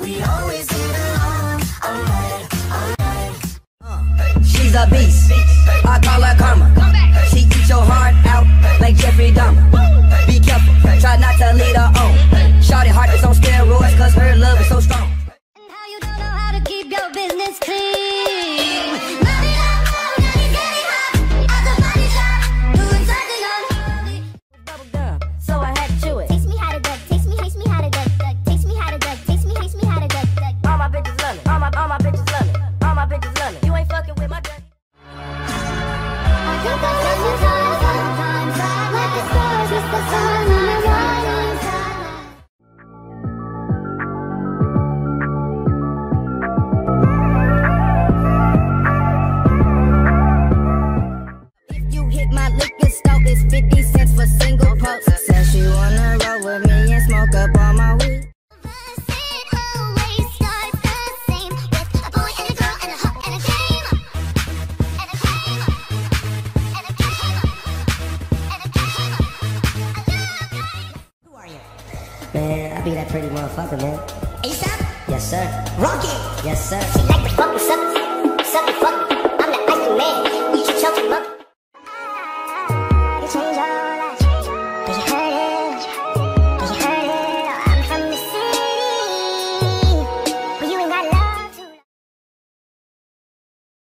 We always get along. She's a beast. I call her karma. She eats your heart out like Jeffrey. is 50 cents for single post. Said she wanna roll with me and smoke up all my weed. Man, I be that pretty motherfucker, man. ASAP? Yes, sir. Rocket? Yes, sir. She like the fucking suck, suck the fucking.